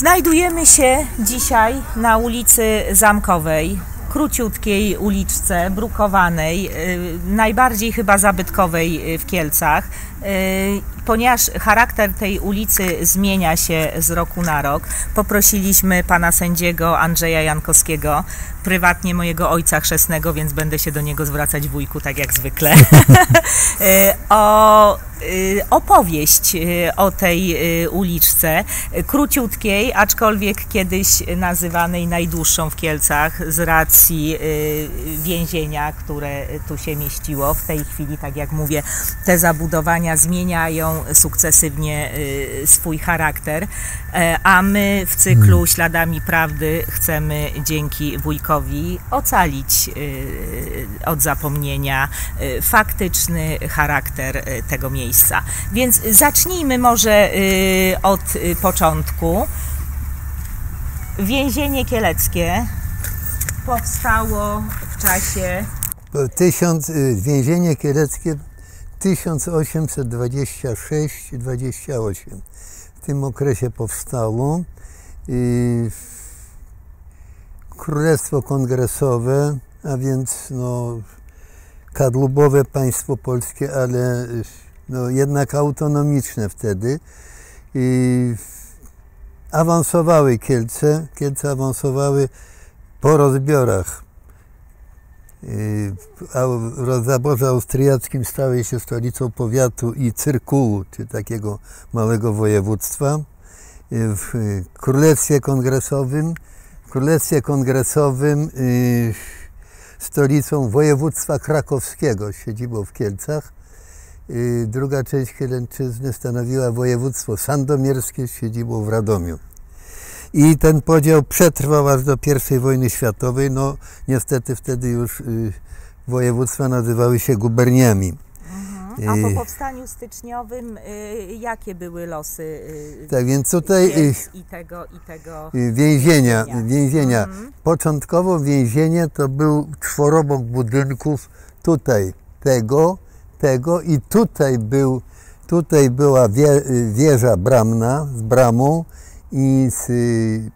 Znajdujemy się dzisiaj na ulicy Zamkowej, króciutkiej uliczce, brukowanej, y, najbardziej chyba zabytkowej y, w Kielcach. Ponieważ charakter tej ulicy zmienia się z roku na rok, poprosiliśmy pana sędziego Andrzeja Jankowskiego, prywatnie mojego ojca chrzestnego, więc będę się do niego zwracać wujku, tak jak zwykle, o y, opowieść y, o tej y, uliczce, króciutkiej, aczkolwiek kiedyś nazywanej najdłuższą w Kielcach z racji więzienia, które tu się mieściło. W tej chwili, tak jak mówię, te zabudowania zmieniają sukcesywnie y, swój charakter, e, a my w cyklu Śladami Prawdy chcemy dzięki wujkowi ocalić y, od zapomnienia y, faktyczny charakter tego miejsca. Więc zacznijmy może od początku. Więzienie kieleckie powstało w czasie Bo Tysiąc, y, więzienie kieleckie 1826-28. W tym okresie powstało. Y, Królestwo Kongresowe, a więc no, kadłubowe państwo polskie, ale no, jednak autonomiczne wtedy. I awansowały Kielce. Kielce awansowały po rozbiorach. Y, a w zaborze austriackim stały się stolicą powiatu i cyrkułu, czy takiego małego województwa. Y, W Królestwie Kongresowym, w Królestwie Kongresowym y, stolicą województwa krakowskiego, siedzibą w Kielcach. Druga część Kielęczyzny stanowiła województwo sandomierskie z siedzibą w Radomiu. I ten podział przetrwał aż do I wojny światowej. No niestety wtedy już y, województwa nazywały się guberniami. A po Y, powstaniu styczniowym y, jakie były losy y, Tak więc tutaj i tego i tego więzienia, Więzienia. więzienia. Mhm. Początkowo więzienie to był czworobok budynków tutaj tego, tego i tutaj był, tutaj była wie, wieża bramna z bramą i z y,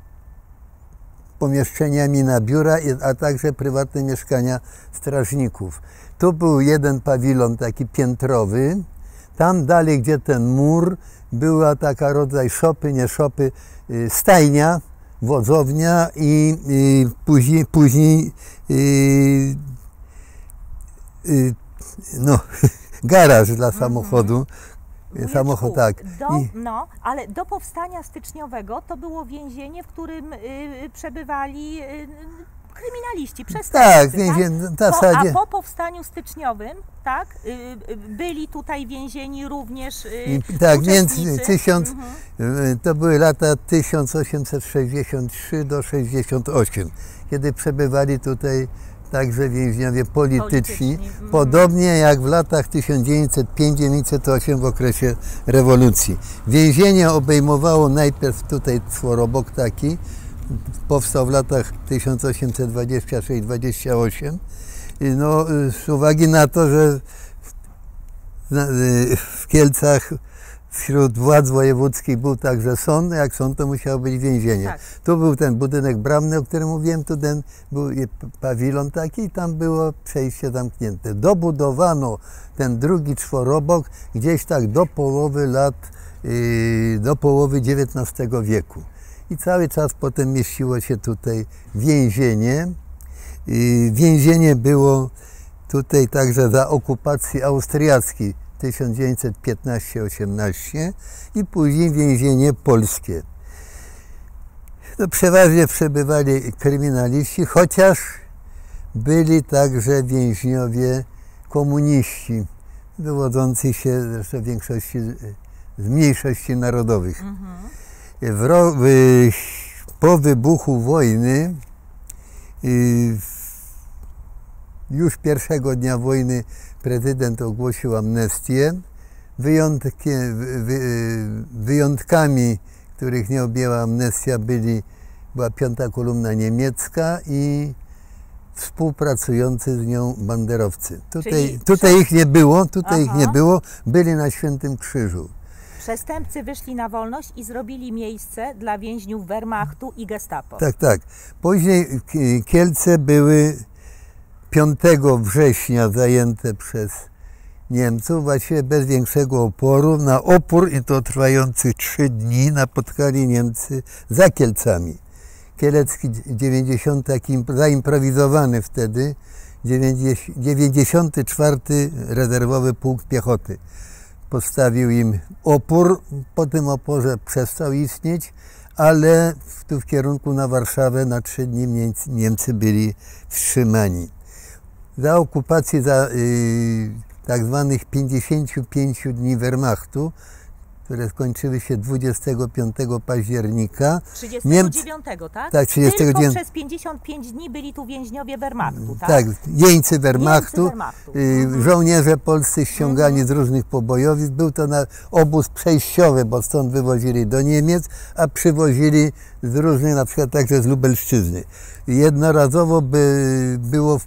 pomieszczeniami na biura, i- a także prywatne mieszkania strażników. Tu był jeden pawilon taki piętrowy, tam dalej, gdzie ten mur, była taka rodzaj szopy, nie szopy, y, stajnia, wodzownia i, i później, później y, y, no, garaż dla samochodu. Samochód, tak. Do, I, No, ale do powstania styczniowego to było więzienie, w którym y, przebywali y, kryminaliści, przestępcy. tak, więzienie, w Po, a po powstaniu styczniowym, tak, y, y, byli tutaj więzieni również y, I, tak, między tysiąc, Mhm. y, to były lata 1863 do 68, kiedy przebywali tutaj także więźniowie polityczni, Polityczni, mhm. podobnie jak w latach 1905-1908 w okresie rewolucji. Więzienie obejmowało najpierw tutaj czworobok taki, powstał w latach 1826-28. I No, y, z uwagi na to, że na- y, w Kielcach wśród władz wojewódzkich był także sąd, jak sąd to musiało być więzienie. Tak. Tu był ten budynek bramny, o którym mówiłem, tu ten był pawilon taki i tam było przejście zamknięte. Dobudowano ten drugi czworobok gdzieś tak do połowy lat, yy, do połowy XIX wieku. I cały czas potem mieściło się tutaj więzienie. Yy, Więzienie było tutaj także za okupacji austriackiej 1915-18 i później więzienie polskie. No, przeważnie przebywali kryminaliści, chociaż byli także więźniowie komuniści, dowodzący się zresztą w większości z- mniejszości narodowych. W ro, po wybuchu wojny, y, już pierwszego dnia wojny prezydent ogłosił amnestię. Wyjątkami, których nie objęła amnestia, byli, była piąta kolumna niemiecka i współpracujący z nią banderowcy. Tutaj, Czyli tutaj ich nie było, tutaj ich nie Aha. było, byli na Świętym Krzyżu. Przestępcy wyszli na wolność i zrobili miejsce dla więźniów Wehrmachtu i Gestapo. Tak, tak. Później Kielce były 5 września zajęte przez Niemców, właściwie bez większego oporu. Na opór i to trwający trzy dni napotkali Niemcy za Kielcami. Kielecki 90, taki zaimprowizowany wtedy, 90 94 rezerwowy pułk piechoty. Postawił im opór, po tym oporze przestał istnieć, ale tu w kierunku na Warszawę na trzy dni Niemcy byli wstrzymani. Za okupacji za y, tak zwanych 55 dni Wehrmachtu, które skończyły się 25 października, 39, tak? Tak, 39. Tylko przez 55 dni byli tu więźniowie Wehrmachtu, tak? tak, jeńcy Wehrmachtu, Jeńcy Wehrmachtu. y, żołnierze polscy ściągani z różnych pobojowisk. Był to na obóz przejściowy, bo stąd wywozili do Niemiec, a przywozili z różnych, na przykład także z Lubelszczyzny. Jednorazowo by było, w-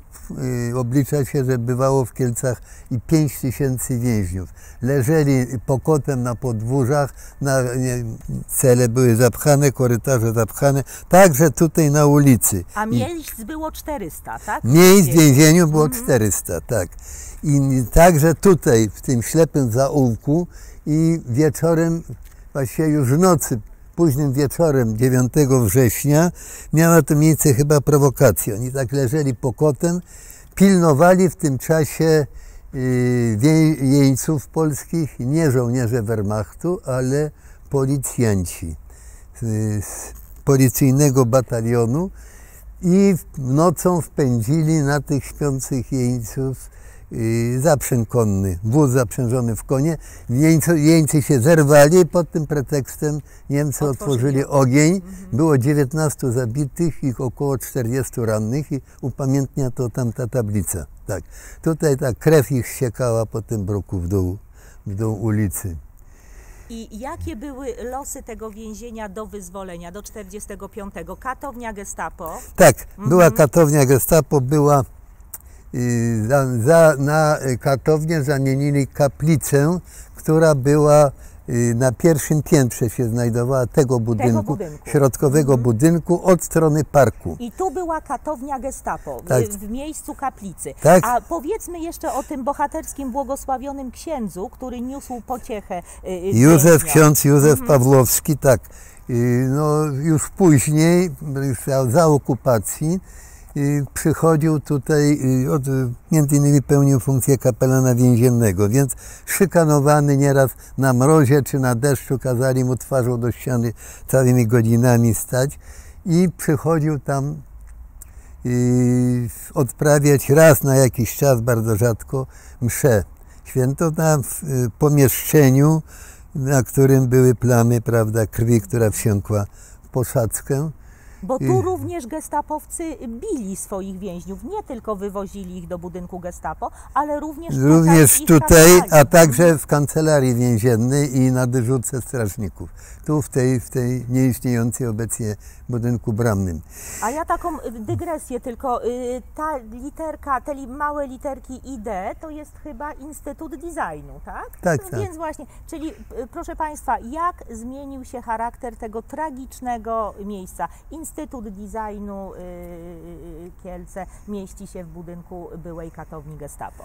oblicza się, że bywało w Kielcach i 5 tysięcy więźniów. Leżeli pokotem na podwórzach, na, nie, cele były zapchane, korytarze zapchane, także tutaj na ulicy. A I- miejsc było 400, tak? Miejsc w więzieniu było 400, tak. I także tutaj, w tym ślepym zaułku i wieczorem, właściwie już w nocy, późnym wieczorem 9 września miała to miejsce chyba prowokacja. Oni tak leżeli pokotem, pilnowali w tym czasie y, jeńców polskich, nie żołnierze Wehrmachtu, ale policjanci z, z policyjnego batalionu i nocą wpędzili na tych śpiących jeńców zaprzęg konny, wóz zaprzężony w konie. Jeńcy, jeńcy się zerwali, pod tym pretekstem Niemcy Otworzyli otworzyli ogień. Było 19 zabitych i około 40 rannych i upamiętnia to tamta tablica. Tak. Tutaj ta krew ich ściekała po tym bruku w dół, w dół ulicy. I jakie były losy tego więzienia do wyzwolenia, do 45? Katownia Gestapo. Tak, była katownia Gestapo, była za, za, na katownię zamienili kaplicę, która była y, na pierwszym piętrze się znajdowała tego budynku, budynku. środkowego budynku od strony parku. I tu była katownia Gestapo, w, Tak. w miejscu kaplicy. Tak. A powiedzmy jeszcze o tym bohaterskim, błogosławionym księdzu, który niósł pociechę y, y, Józef, ksiądz Józef Pawłowski, tak, y, no już później, już za, okupacji, y, przychodził tutaj, od, między innymi pełnił funkcję kapelana więziennego, więc szykanowany nieraz na mrozie czy na deszczu kazali mu twarzą do ściany całymi godzinami stać i przychodził tam y, odprawiać raz na jakiś czas, bardzo rzadko, mszę święto na pomieszczeniu, na którym były plamy, prawda, krwi, która wsiąkła posadzkę. Bo tu I- również gestapowcy bili swoich więźniów. Nie tylko wywozili ich do budynku gestapo, ale również Również tutaj, a także w kancelarii więziennej i na dyżurce strażników. Tu w tej, w tej nieistniejącej obecnie budynku bramnym. A ja taką y, dygresję tylko. y, Ta literka, te małe literki ID to jest chyba Instytut Designu, tak? Tak, tak. Więc właśnie, czyli y, proszę Państwa, jak zmienił się charakter tego tragicznego miejsca? Instytut Designu y, y, Kielce mieści się w budynku byłej katowni Gestapo.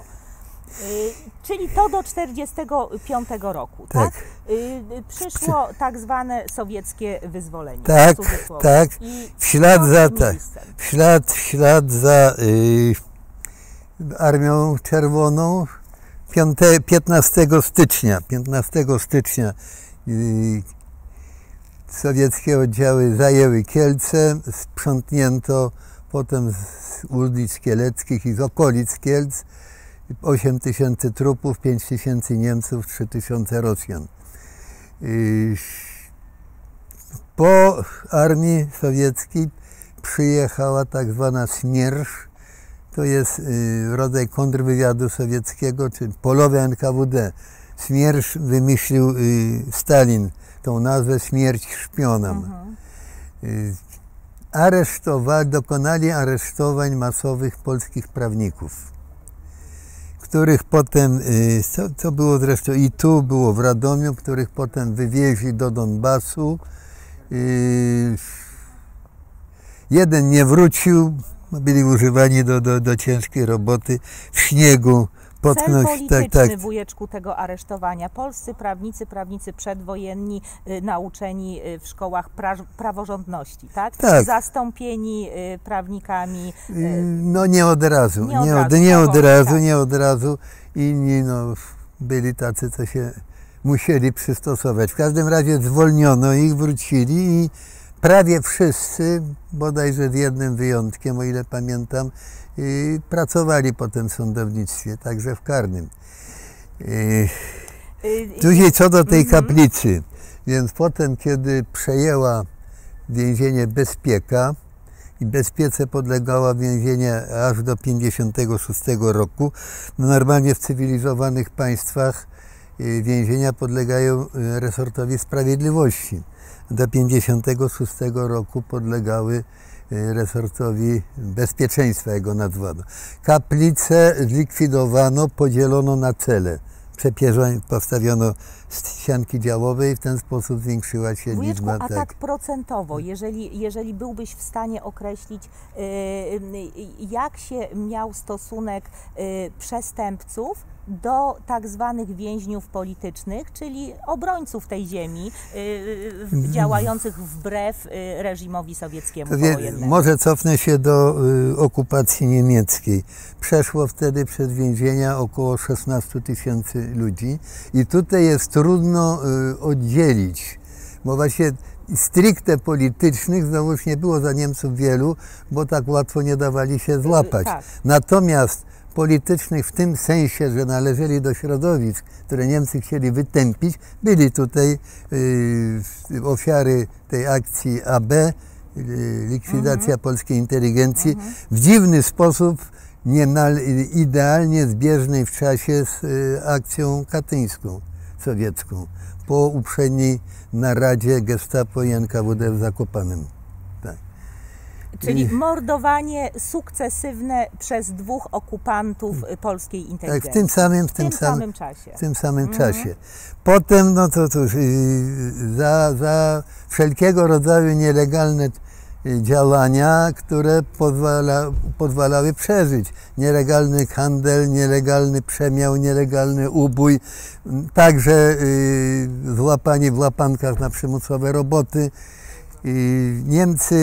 Y, Czyli to do 45 roku, tak? Tak. Y, y, Przyszło tak zwane sowieckie wyzwolenie. Tak, tak. I W ślad za, tak, w ślad, w ślad za y, Armią Czerwoną 5, 15 stycznia, 15 stycznia y, sowieckie oddziały zajęły Kielce, sprzątnięto potem z ulic kieleckich i z okolic Kielc 8 tysięcy trupów, 5 tysięcy Niemców, 3 tysiące Rosjan. Y, po armii sowieckiej przyjechała tak zwana Smiersz, to jest y, rodzaj kontrwywiadu sowieckiego, czy polowe NKWD. Smiersz wymyślił y, Stalin tą nazwę śmierć szpionom. Y, aresztowali, dokonali aresztowań masowych polskich prawników, których potem, y, co, co było zresztą i tu, było w Radomiu, których potem wywieźli do Donbasu. Y, Jeden nie wrócił, byli używani do, do, do ciężkiej roboty w śniegu. Cel Potknąć, polityczny, tak, tak. wujeczku, tego aresztowania. Polscy prawnicy, prawnicy przedwojenni, y, nauczeni y, w szkołach pra- praworządności, tak? Tak. Zastąpieni y, prawnikami. No nie od razu, Nie od nie od, razu, nie od razu, tak. nie od razu. Inni no, byli tacy, co się musieli przystosować. W każdym razie zwolniono ich, wrócili i prawie wszyscy, bodajże z jednym wyjątkiem, o ile pamiętam, y, pracowali potem w sądownictwie, także w karnym. Y, y, Później co do tej Mhm. kaplicy, więc potem, kiedy przejęła więzienie Bezpieka i Bezpiece podlegała więzienie aż do 56 roku, no normalnie w cywilizowanych państwach y, więzienia podlegają y, resortowi sprawiedliwości. Do 56 roku podlegały resortowi bezpieczeństwa, jak go nazwano. Kaplice zlikwidowano, podzielono na cele. Przepierzoń postawiono ścianki działowe i w ten sposób zwiększyła się Wujeczku, liczba. a tak procentowo, jeżeli, jeżeli byłbyś w stanie określić, y, y, jak się miał stosunek y, przestępców do tak zwanych więźniów politycznych, czyli obrońców tej ziemi, y, y, działających wbrew y, reżimowi sowieckiemu wie, może cofnę się do y, okupacji niemieckiej. Przeszło wtedy przez więzienia około 16 tysięcy ludzi i tutaj jest trudno y, oddzielić, bo właśnie stricte politycznych znowuż nie było za Niemców wielu, bo tak łatwo nie dawali się złapać. tak. Natomiast politycznych w tym sensie, że należeli do środowisk, które Niemcy chcieli wytępić, byli tutaj y, ofiary tej akcji AB, y, likwidacja polskiej inteligencji, w dziwny sposób, niemal idealnie zbieżnej w czasie z y, akcją katyńską sowiecką, po uprzedniej naradzie Gestapo i NKWD w Zakopanem. Tak. Czyli mordowanie sukcesywne przez dwóch okupantów y, polskiej Tak, inteligencji. w tym samym, w W tym, tym samym, samym czasie. w tym samym czasie. Potem, no to cóż, yy, za, za wszelkiego rodzaju nielegalne yy, działania, które pozwala, pozwalały przeżyć. Nielegalny handel, nielegalny przemiał, nielegalny ubój, także yy, złapanie w łapankach na przymusowe roboty. Niemcy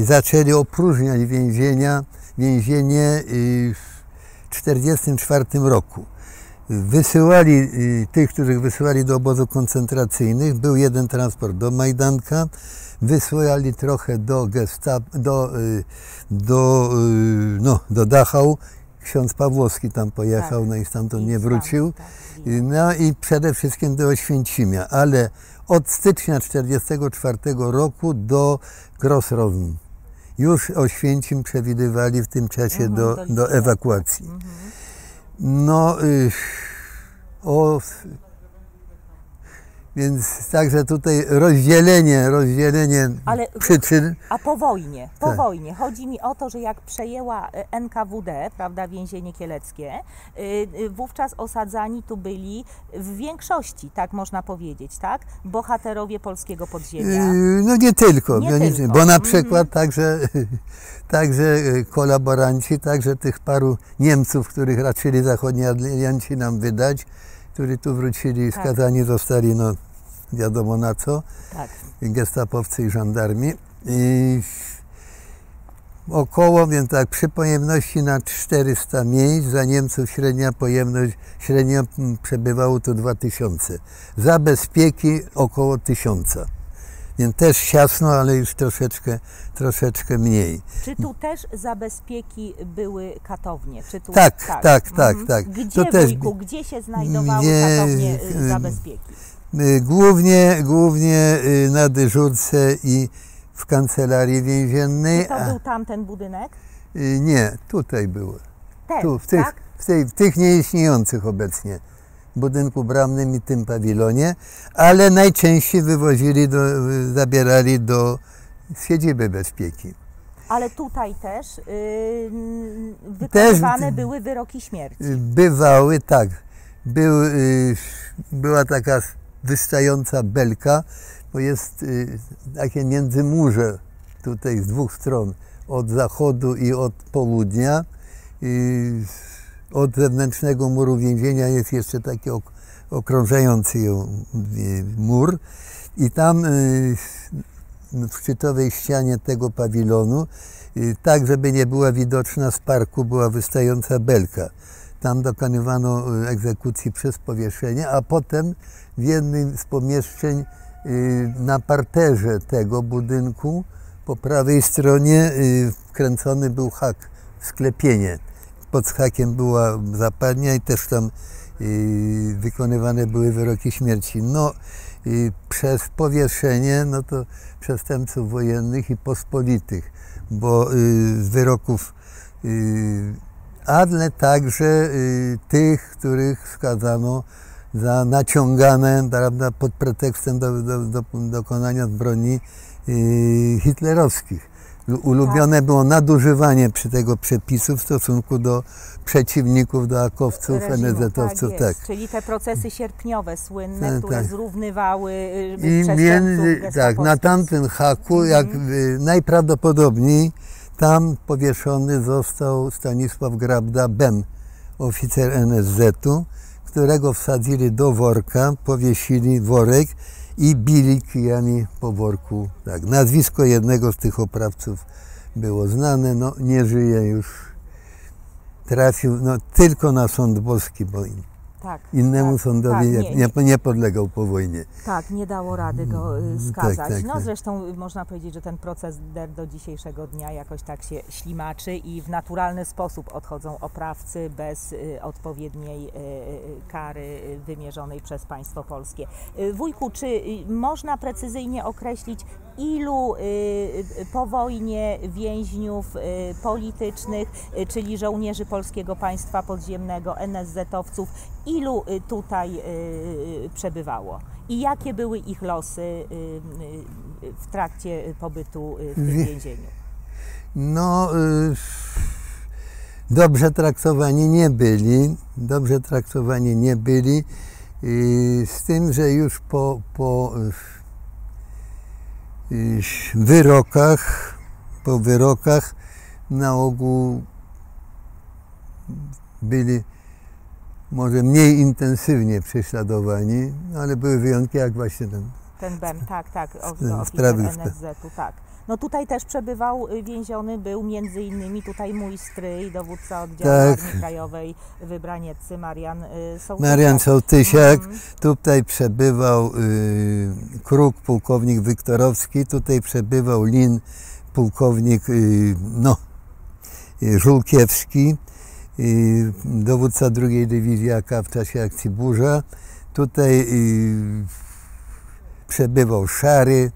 y, zaczęli opróżniać więzienia, więzienie y, w 1944 roku. Wysyłali y, tych, których wysyłali do obozów koncentracyjnych. Był jeden transport do Majdanka, wysyłali trochę do Gestap, do, do, no, do Dachau. Ksiądz Pawłowski tam pojechał, Tak. no i stamtąd nie wrócił. tak, No i przede wszystkim do Oświęcimia, ale od stycznia 1944 roku do Grossrosen. Już Oświęcim przewidywali w tym czasie Mhm, do, do ewakuacji. No, y, o, więc także tutaj rozdzielenie, rozdzielenie Ale- przyczyn. A po wojnie, po Tak. wojnie. Chodzi mi o to, że jak przejęła e, NKWD, prawda, więzienie kieleckie, y, y, wówczas osadzani tu byli w większości, tak można powiedzieć, tak? Bohaterowie polskiego podziemia. Y, No nie tylko, Nie no tylko. bo na Mhm. przykład także, także y, kolaboranci, także tych paru Niemców, których raczyli zachodni alianci nam wydać, którzy tu wrócili, Tak. skazani zostali, no wiadomo na co, Tak. gestapowcy i żandarmi. I około, więc tak, przy pojemności na 400 miejsc, za Niemców średnia pojemność, średnio przebywało tu 2000. Za bezpieki około 1000. Więc też ciasno, ale już troszeczkę, troszeczkę mniej. Czy tu też zabezpieki były katownie? Czy tu, Tak, tak, tak, Mhm. tak. Gdzie, To też- wujku, gdzie się znajdowały Gdzie, katownie y, ym, zabezpieki? Y, Głównie, głównie y, na dyżurce i w kancelarii więziennej. Czy to był tamten budynek? y, Nie, tutaj były. Ten, Tu, w tych, tak? w, tej, w tych nieistniejących obecnie budynku bramnym i tym pawilonie, ale najczęściej wywozili, do, zabierali do siedziby bezpieki. Ale tutaj też yy, wykonywane Też- były wyroki śmierci. Bywały, tak. Był, y, była taka wystająca belka, bo jest y, takie międzymurze tutaj z dwóch stron, od zachodu i od południa. I od zewnętrznego muru więzienia jest jeszcze taki ok- okrążający ją y, mur i tam y, w szczytowej ścianie tego pawilonu, y, tak żeby nie była widoczna z parku, była wystająca belka. Tam dokonywano egzekucji przez powieszenie, a potem w jednym z pomieszczeń na parterze tego budynku po prawej stronie wkręcony był hak, sklepienie. Pod hakiem była zapadnia i też tam y, wykonywane były wyroki śmierci. No, i przez powieszenie, no to przestępców wojennych i pospolitych, bo y, z wyroków, y, ale także y, tych, których skazano za naciągane, prawda, pod pretekstem do, do, do, dokonania zbrodni y, hitlerowskich. Lu- Ulubione było nadużywanie przy tego przepisu w stosunku do przeciwników, do akowców. NZ-owców, tak, tak. Czyli te procesy sierpniowe słynne, Tak, które tak. zrównywały y, I między, tak, na tamtym haku, jak y, najprawdopodobniej tam powieszony został Stanisław Grabda, BEM, oficer NSZ-u, którego wsadzili do worka, powiesili worek i bili kijami po worku. Tak, nazwisko jednego z tych oprawców było znane, no nie żyje już. Trafił no, tylko na sąd boski, bo tak, innemu tak, sądowi tak, nie, nie, nie, podlegał po wojnie. Tak, nie dało rady go y, tak, skazać. tak, no tak. zresztą y, można powiedzieć, że ten proces do dzisiejszego dnia jakoś tak się ślimaczy i w naturalny sposób odchodzą oprawcy bez y, odpowiedniej y, kary wymierzonej przez państwo polskie. Wujku, czy można precyzyjnie określić, ilu y, y, po wojnie więźniów y, politycznych, czyli żołnierzy Polskiego Państwa Podziemnego, NSZ-owców, ilu tutaj przebywało? I jakie były ich losy w trakcie pobytu w tym więzieniu? No, dobrze traktowani nie byli, dobrze traktowani nie byli, z tym, że już po, po wyrokach, po wyrokach na ogół byli może mniej intensywnie prześladowani, ale były wyjątki jak właśnie ten Ten BEM, tak, tak, o- sprawy- NSZ-u, tak. No tutaj też przebywał y, więziony, był między innymi tutaj mój stryj, dowódca oddziału Tak. Armii Krajowej Wybranieccy, Marian Sołtysiak. Marian Sołtysiak, Mhm. tutaj przebywał y, Kruk, pułkownik Wiktorowski, tutaj przebywał Lin, pułkownik y, no, y, Żółkiewski, y, dowódca drugiej dywizji AK w czasie akcji Burza. Tutaj y, przebywał Szary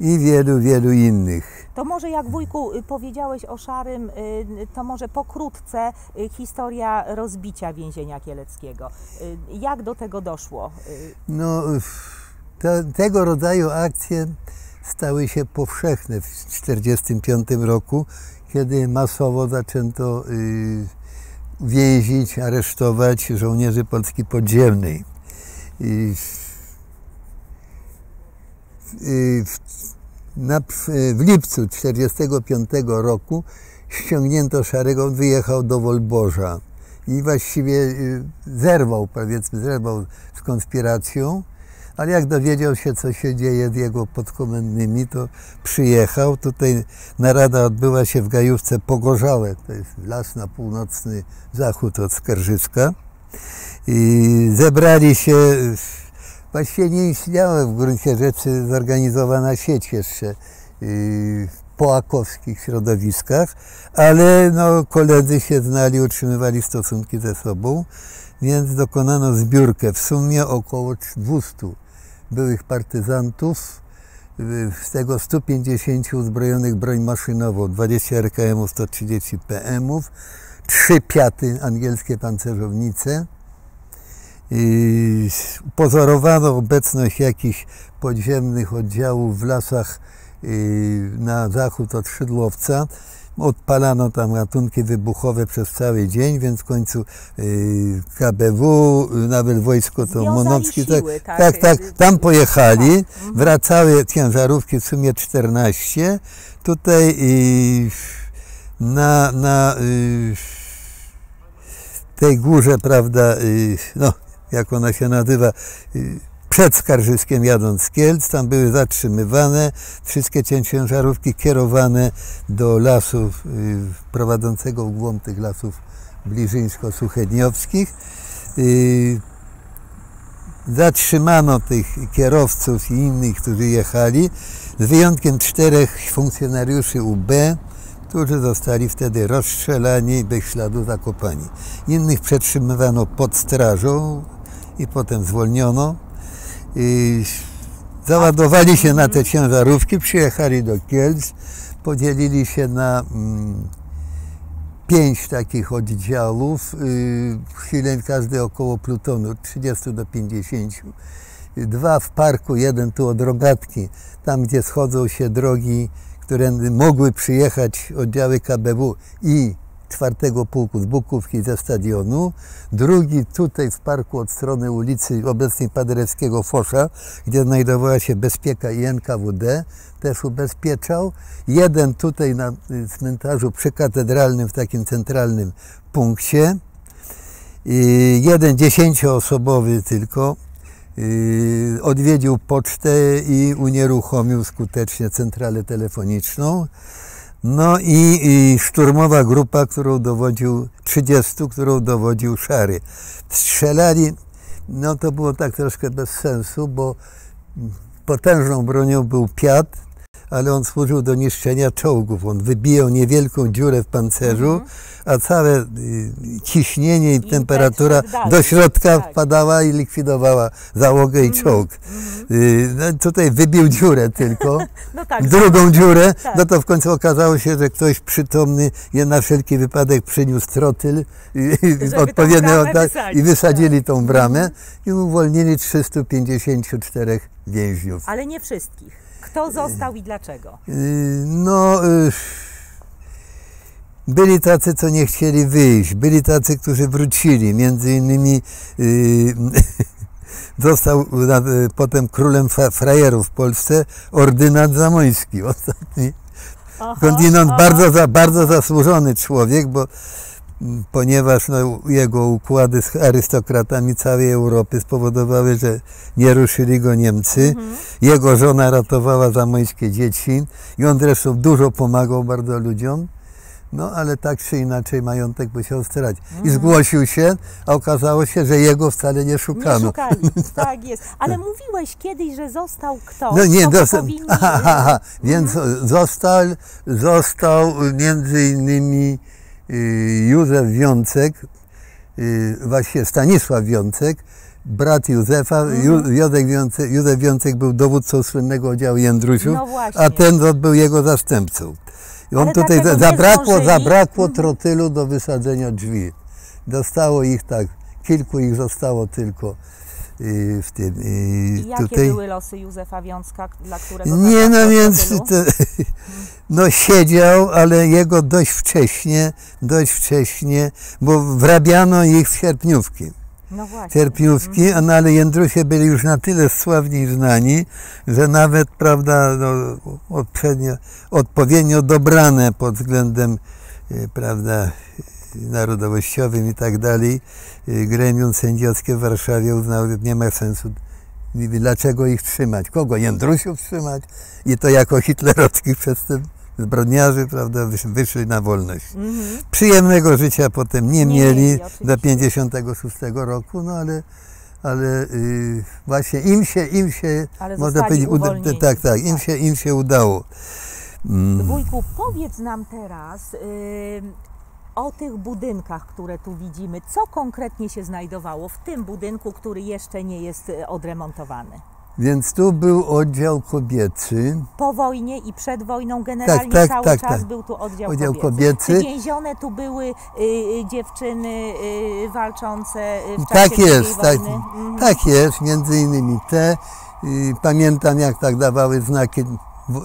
i wielu, wielu innych. To może jak wujku y, powiedziałeś o Szarym, y, to może pokrótce y, historia rozbicia więzienia kieleckiego. Y, Jak do tego doszło? Y, No, te, tego rodzaju akcje stały się powszechne w 1945 roku, kiedy masowo zaczęto y, więzić, aresztować żołnierzy Polski Podziemnej. I, y, w, na, w lipcu 1945 roku ściągnięto Szarego, wyjechał do Wolborza i właściwie y, zerwał, powiedzmy, zerwał z konspiracją, ale jak dowiedział się, co się dzieje z jego podkomendnymi, to przyjechał. Tutaj narada odbyła się w Gajówce Pogorzałe, to jest las na północny zachód od Skarżyska. I zebrali się, właściwie nie istniała w gruncie rzeczy zorganizowana sieć jeszcze y, po akowskich środowiskach, ale no, koledzy się znali, utrzymywali stosunki ze sobą, więc dokonano zbiórkę w sumie około 200 byłych partyzantów, y, z tego 150 uzbrojonych broń maszynową, 20 RKM-ów, 130 PM-ów, 3 piaty angielskie pancerzownice. Pozorowano obecność jakichś podziemnych oddziałów w lasach y, na zachód od Szydłowca. Odpalano tam ratunki wybuchowe przez cały dzień, więc w końcu y, KBW, nawet wojsko to Związali monowskie, tak, siły, tak, tak, tam pojechali, tak, wracały ciężarówki w sumie 14. Tutaj y, na, na tej górze, prawda, no, jak ona się nazywa, y, przed Skarżyskiem jadąc z Kielc, tam były zatrzymywane wszystkie cię- ciężarówki kierowane do lasów y, prowadzącego w głąb tych lasów bliżyńsko-suchedniowskich. Y, Zatrzymano tych kierowców i innych, którzy jechali, z wyjątkiem czterech funkcjonariuszy UB, którzy zostali wtedy rozstrzelani bez śladu zakopani. Innych przetrzymywano pod strażą i potem zwolniono. I załadowali się na te ciężarówki, przyjechali do Kielc, podzielili się na mm, pięć takich oddziałów, y, chwilę każdy około plutonu, od 30 do 50. Dwa w parku, jeden tu od Rogatki, tam gdzie schodzą się drogi, które mogły przyjechać oddziały KBW i czwartego pułku z Bukówki ze stadionu. Drugi tutaj w parku od strony ulicy obecnej Paderewskiego Fosza, gdzie znajdowała się bezpieka i NKWD, też ubezpieczał. Jeden tutaj na y, cmentarzu przykatedralnym w takim centralnym punkcie. I jeden dziesięcioosobowy tylko y, odwiedził pocztę i unieruchomił skutecznie centralę telefoniczną. No i, i szturmowa grupa, którą dowodził 30, którą dowodził Szary. Strzelali, no to było tak troszkę bez sensu, bo potężną bronią był Piat, ale on służył do niszczenia czołgów. On wybijał niewielką dziurę w pancerzu, a całe y, ciśnienie i, temperatura tak do środka Tak. wpadała i likwidowała załogę i czołg. Y, No, tutaj wybił dziurę tylko No tak, drugą dziurę, Tak. no to w końcu okazało się, że ktoś przytomny je na wszelki wypadek przyniósł trotyl i, i odpowiednio i wysadzili tą bramę i uwolnili 354 więźniów. ale nie wszystkich. Kto został i dlaczego? Y, No, y, byli tacy, co nie chcieli wyjść, byli tacy, którzy wrócili, między innymi y, został potem królem fra- frajerów w Polsce ordynat Zamoyski, ostatni. Skądinąd bardzo, za, bardzo zasłużony człowiek, bo ponieważ no, jego układy z arystokratami całej Europy spowodowały, że nie ruszyli go Niemcy. Jego żona ratowała zamojskie dzieci i on zresztą dużo pomagał bardzo ludziom. No ale tak czy inaczej majątek musiał stracić. I zgłosił się, a okazało się, że jego wcale nie Nie szukano. szukali, tak jest. Ale mówiłeś kiedyś, że został ktoś, No nie, kogo dostał, powinni... aha, aha, więc został, został między innymi Józef Wiącek, y, właściwie Stanisław Wiącek, brat Józefa. Mhm. Józef, Wiącek, Józef Wiącek był dowódcą słynnego oddziału Jędrusiów, No właśnie. a ten był jego zastępcą. I on Ale tutaj zabrakło, zabrakło trotylu do wysadzenia drzwi. Dostało ich tak, kilku ich zostało tylko y, w tym. y, I jakie tutaj. były losy Józefa Wiącka, dla którego Nie, no więc to, no siedział, ale jego dość wcześnie, dość wcześnie, bo wrabiano ich w sierpniówki. No właśnie. Sierpniówki, a no, ale Jędrusie byli już na tyle sławni i znani, że nawet, prawda, no, odpowiednio, odpowiednio dobrane pod względem, e, prawda, narodowościowym i tak dalej, e, gremium sędziowskie w Warszawie uznało, że nie ma sensu Dlaczego ich trzymać? Kogo? Jędrusiów trzymać? I to jako hitlerowskich przestęp zbrodniarzy, prawda, wysz- wyszli na wolność. Mhm. Przyjemnego życia potem nie, Nie mieli do oczywiście. 56 roku, no ale, ale y, właśnie im się, im się, Ale można powiedzieć, uda, tak, tak, im się, im się udało. Mm. Wujku, powiedz nam teraz ym, o tych budynkach, które tu widzimy. Co konkretnie się znajdowało w tym budynku, który jeszcze nie jest y, odremontowany? Więc tu był oddział kobiecy, Po wojnie i przed wojną generalnie tak, cały tak, czas tak. był tu oddział, Oddział kobiecy. kobiecy. Więzione tu były y, dziewczyny y, walczące w czasie Tak jest, tak, wojny? Mhm. tak jest, między innymi te. Y, Pamiętam jak tak dawały znaki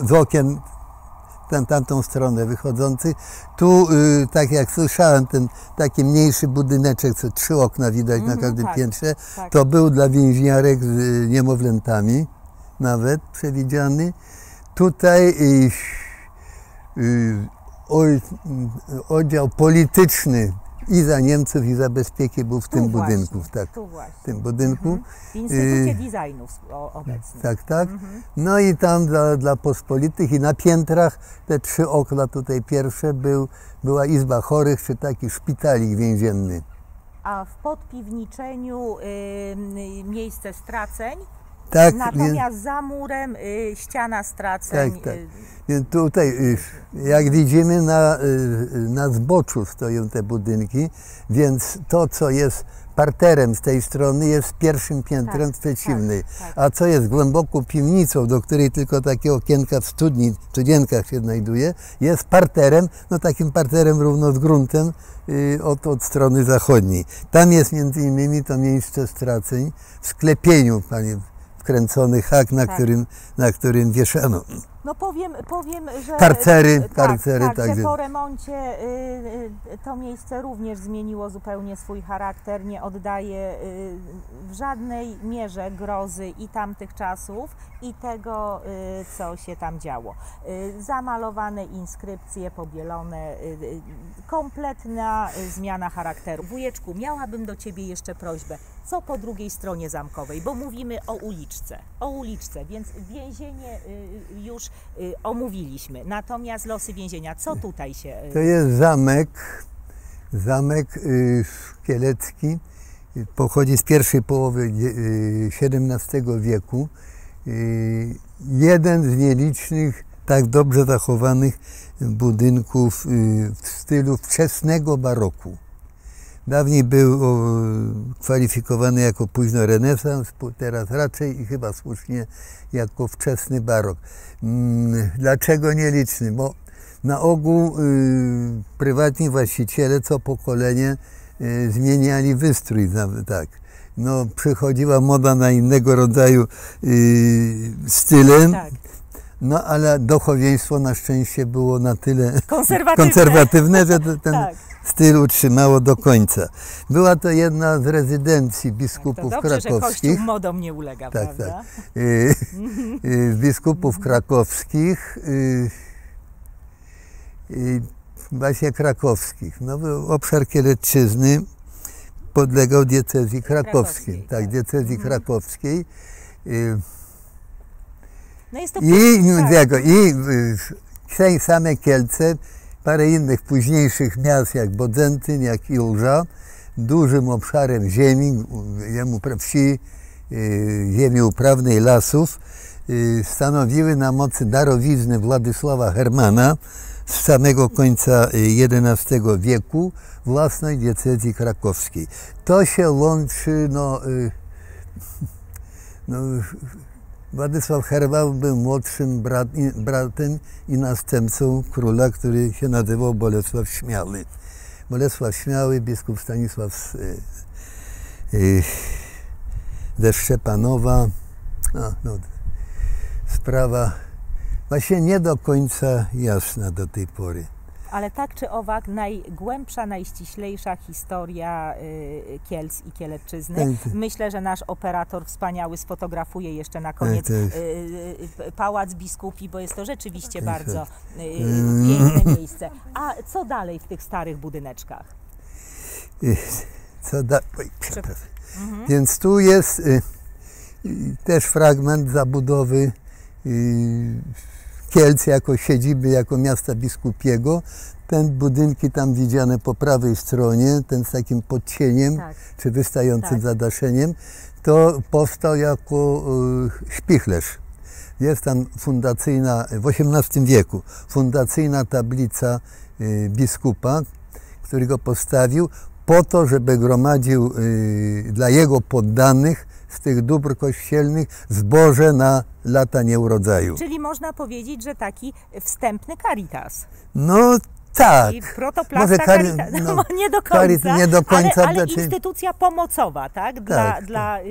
z okien tam, tamtą stronę wychodzący. Tu, y, tak jak słyszałem, ten taki mniejszy budyneczek, co trzy okna widać na Mhm, każdym tak, piętrze, tak. to był dla więźniarek z y, niemowlętami nawet przewidziany. Tutaj y, y, o, y, oddział polityczny i za Niemców, i za bezpieki był w tym Tu właśnie, budynku. Tak, w tym budynku. W Instytucie Designu o- obecnym. Tak, tak. No i tam dla, dla pospolitych i na piętrach te trzy okna tutaj pierwsze był, była izba chorych czy taki szpitalik więzienny. A w podpiwniczeniu y, miejsce straceń, Tak, więc, natomiast za murem y, ściana straceń. Tak, tak. y, więc tutaj y, jak widzimy na, y, na zboczu stoją te budynki, więc to co jest parterem z tej strony jest pierwszym piętrem Tak, przeciwnej. tak, tak. A co jest głęboką piwnicą, do której tylko takie okienka w studni, w studienkach się znajduje, jest parterem, no takim parterem równo z gruntem od, od strony zachodniej. Tam jest między innymi to miejsce straceń w sklepieniu, panie, wkręcony hak, na, Tak. którym, na którym wieszano. No powiem, powiem że. Karcery, tak, karcery, tak, także- że po remoncie y, y, to miejsce również zmieniło zupełnie swój charakter. Nie oddaje y, w żadnej mierze grozy i tamtych czasów, i tego, co się tam działo. Zamalowane inskrypcje, pobielone, kompletna zmiana charakteru. Wujeczku, miałabym do Ciebie jeszcze prośbę. Co po drugiej stronie zamkowej? Bo mówimy o uliczce. O uliczce, więc więzienie już omówiliśmy. Natomiast losy więzienia, co tutaj się. y, To jest zamek, zamek y, szkielecki, y, pochodzi z pierwszej połowy y, XVII wieku. Y, Jeden z nielicznych, tak dobrze zachowanych budynków y, w stylu wczesnego baroku. Dawniej był o, kwalifikowany jako późno renesans, teraz raczej i chyba słusznie jako wczesny barok. Mm, Dlaczego nieliczny? Bo na ogół y, prywatni właściciele co pokolenie y, zmieniali wystrój, tak. No, przychodziła moda na innego rodzaju y, style, Tak, no ale duchowieństwo na szczęście było na tyle konserwatywne. konserwatywne, że ten Tak. Styl utrzymało do końca. Była to jedna z rezydencji To biskupów dobrze, że Kościół krakowskich. modom nie ulega, Tak, prawda? y, y, biskupów krakowskich, y, właśnie krakowskich. No, był obszar Kielecczyzny podlegał diecezji krakowskiej. Krakowskiej, Tak, tak. diecezji krakowskiej. Y, No to I, tak. i te same Kielce, parę innych późniejszych miast jak Bodzentyn, jak Ilża, dużym obszarem ziemi, jemu wsi, y, ziemi uprawnej, lasów, y, stanowiły na mocy darowizny Władysława Hermana z samego końca y, XI wieku własnej diecezji krakowskiej. To się łączy, no, no Władysław Herwał był młodszym brat, bratem i następcą króla, który się nazywał Bolesław Śmiały. Bolesław Śmiały, biskup Stanisław y, y, ze Szczepanowa. No, no, sprawa właśnie nie do końca jasna do tej pory. Ale tak czy owak, najgłębsza, najściślejsza historia y, Kielc i Kielecczyzny. Tak, tak. Myślę, że nasz operator wspaniały sfotografuje jeszcze na koniec tak. y, y, Pałac Biskupi, bo jest to rzeczywiście bardzo piękne miejsce. A co dalej w tych starych budyneczkach? Co da... Oj, przepraszam. Mhm. Więc tu jest też fragment zabudowy y, Kielc jako siedziby, jako miasta biskupiego. Ten budynki tam widziane po prawej stronie, ten z takim podcieniem, Tak. czy wystającym Tak. zadaszeniem, to powstał jako y, śpichlerz. Jest tam fundacyjna, w XVIII wieku, fundacyjna tablica y, biskupa, który go postawił po to, żeby gromadził y, dla jego poddanych z tych dóbr kościelnych zboże na lata nieurodzaju. Czyli można powiedzieć, że taki wstępny caritas. No Tak. I protoplasta kari- no, no, nie do końca, Cari- nie do końca, ale, ale znaczy- instytucja pomocowa, tak? Dla, Tak, dla y,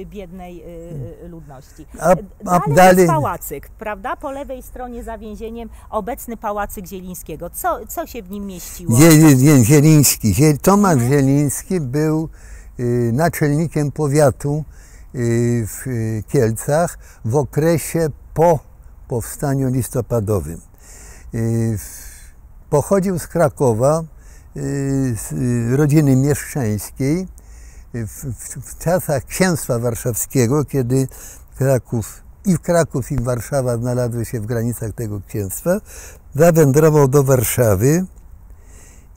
y, biednej y, y, ludności. A- a dalej, dalej- jest pałacyk, prawda? Po lewej stronie za więzieniem obecny pałacyk Zielińskiego. Co, co się w nim mieściło? Zie- Zie- Zieliński. Zie- Tomasz Mhm. Zieliński był naczelnikiem powiatu y, w y, Kielcach w okresie po powstaniu listopadowym. Y, Pochodził z Krakowa, y, z y, rodziny mieszczańskiej. Y, w czasach księstwa warszawskiego, kiedy Kraków i Kraków i Warszawa znalazły się w granicach tego księstwa, zawędrował do Warszawy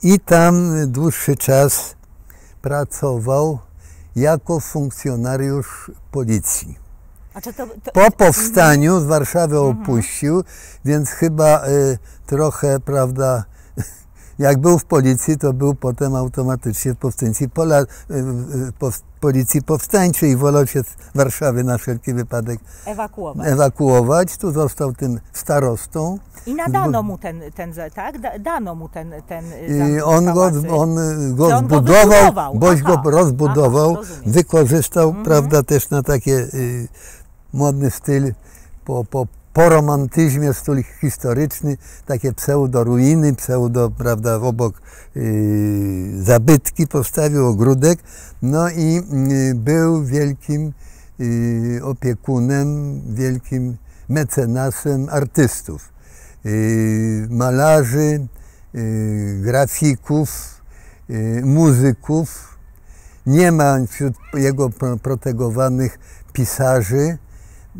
i tam dłuższy czas pracował jako funkcjonariusz policji. To, to, Po powstaniu z Warszawy opuścił, więc chyba y, trochę, prawda, jak był w policji, to był potem automatycznie w powstańcy pola, y, y, pow, policji powstańczej i wolał się z Warszawy na wszelki wypadek ewakuować. ewakuować. Tu został tym starostą. I nadano mu ten, ten tak? Da, dano mu ten, ten I on go, on go on go zbudował, wybudował? boś Aha, go rozbudował, aha, wykorzystał, prawda, też na takie y, modny styl po, po, po romantyzmie, styl historyczny, takie pseudo-ruiny, pseudo, prawda, obok y, zabytki postawił, ogródek, no i y, był wielkim y, opiekunem, wielkim mecenasem artystów, y, malarzy, y, grafików, y, muzyków. Nie ma wśród jego pro- protegowanych pisarzy.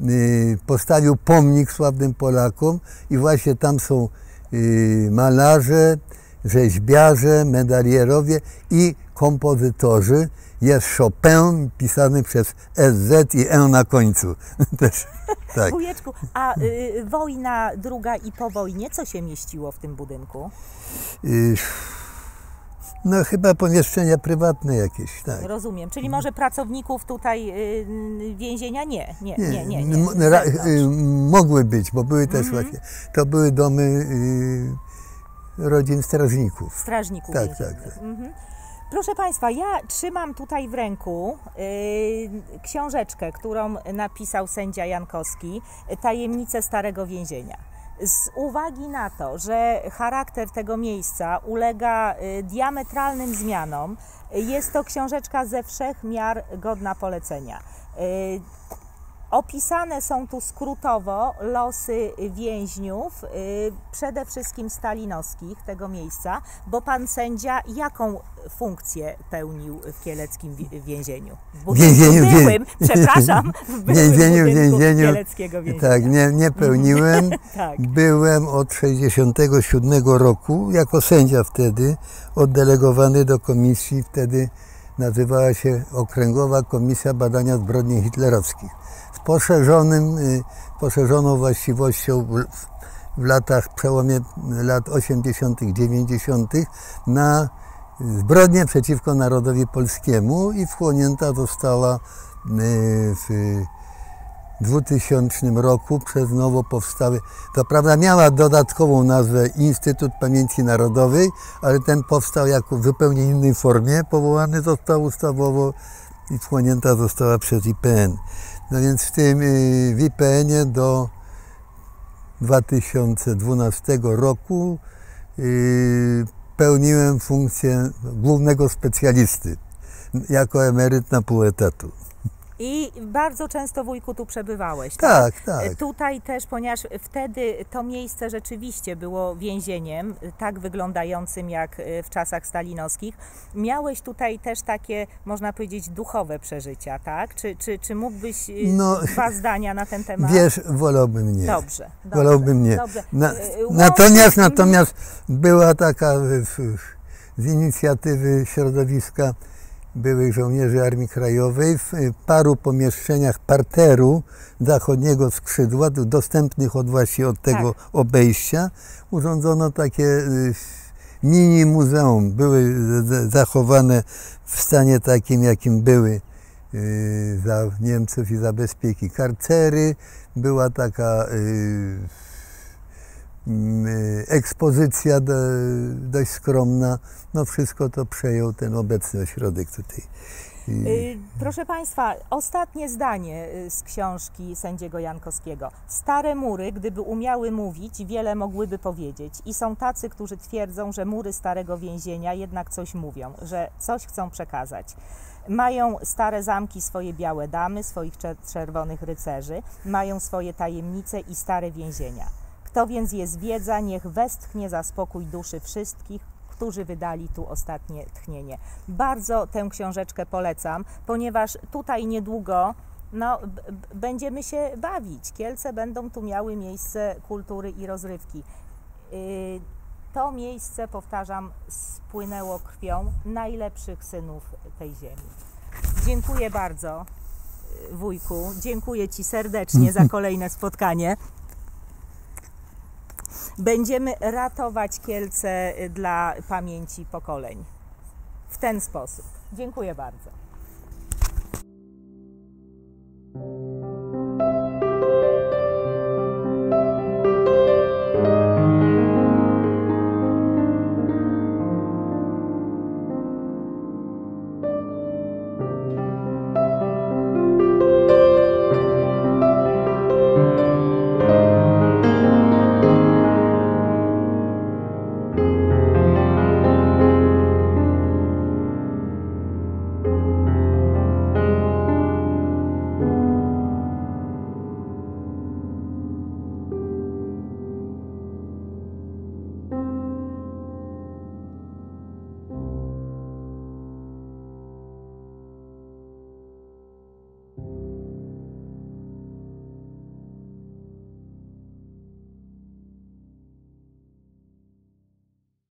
Y, Postawił pomnik sławnym Polakom i właśnie tam są y, malarze, rzeźbiarze, medalierowie i kompozytorzy. Jest Chopin pisany przez SZ i E na końcu. Też, tak. Wujeczku, a y, wojna druga i po wojnie, co się mieściło w tym budynku? Y, No chyba pomieszczenia prywatne jakieś, tak. Rozumiem. Czyli może pracowników tutaj y, więzienia? Nie, nie, nie, nie. nie, z ra- y, mogły być, bo były też Mhm. właśnie, to były domy y, rodzin strażników. Strażników Tak, tak, tak. Mhm. Proszę Państwa, ja trzymam tutaj w ręku y, książeczkę, którą napisał sędzia Jankowski, Tajemnice Starego Więzienia. Z uwagi na to, że charakter tego miejsca ulega y, diametralnym zmianom, y, jest to książeczka ze wszech miar godna polecenia. Opisane są tu skrótowo losy więźniów, y, przede wszystkim stalinowskich tego miejsca, bo pan sędzia jaką funkcję pełnił w kieleckim wi- więzieniu? W Więzieniu, wie- byłym, przepraszam, w Więzieniu, więzieniu. kieleckiego więzienia. Tak, nie, nie pełniłem. Tak. Byłem od 67 roku jako sędzia wtedy, oddelegowany do komisji, wtedy nazywała się Okręgowa Komisja Badania Zbrodni Hitlerowskich. Poszerzonym, y, poszerzoną właściwością w, latach, przełomie lat 80., 90. na zbrodnię przeciwko narodowi polskiemu i wchłonięta została y, w 2000 roku przez nowo powstały. To prawda miała dodatkową nazwę Instytut Pamięci Narodowej, ale ten powstał jako w zupełnie innej formie. Powołany został ustawowo i wchłonięta została przez IPN. No więc w tym y, w IPN-ie do 2012 roku y, pełniłem funkcję głównego specjalisty jako emeryt na pół etatu. I bardzo często wujku tu przebywałeś. Tak, tak. Tutaj też, ponieważ wtedy to miejsce rzeczywiście było więzieniem, tak wyglądającym jak e, w czasach stalinowskich. Miałeś tutaj też takie, można powiedzieć, duchowe przeżycia, tak? Czy, czy, czy mógłbyś e, No, dwa zdania na ten temat? Wiesz, wolałbym nie. Dobrze. dobrze Wolałbym nie. Dobrze. Na, E, natomiast, natomiast była taka e, w, z inicjatywy środowiska byłych żołnierzy Armii Krajowej w e, paru pomieszczeniach parteru zachodniego skrzydła, dostępnych od właśnie od tego obejścia, urządzono takie e, mini muzeum. Były zachowane w stanie takim, jakim były y, za Niemców i za bezpieki karcery. Była taka y, y, ekspozycja do, dość skromna. No wszystko to przejął ten obecny ośrodek tutaj. Y, Proszę Państwa, ostatnie zdanie y, z książki sędziego Jankowskiego. Stare mury, gdyby umiały mówić, wiele mogłyby powiedzieć. I są tacy, którzy twierdzą, że mury starego więzienia jednak coś mówią, że coś chcą przekazać. Mają stare zamki swoje białe damy, swoich czer- czerwonych rycerzy, mają swoje tajemnice i stare więzienia. Kto więc je zwiedza, niech westchnie za spokój duszy wszystkich, którzy wydali tu ostatnie tchnienie. Bardzo tę książeczkę polecam, ponieważ tutaj niedługo no, będziemy się bawić. Kielce będą tu miały miejsce kultury i rozrywki. Yy, To miejsce, powtarzam, spłynęło krwią najlepszych synów tej ziemi. Dziękuję bardzo, yy, wujku. Dziękuję Ci serdecznie za kolejne spotkanie. Będziemy ratować Kielce y, dla pamięci pokoleń. W ten sposób. Dziękuję bardzo.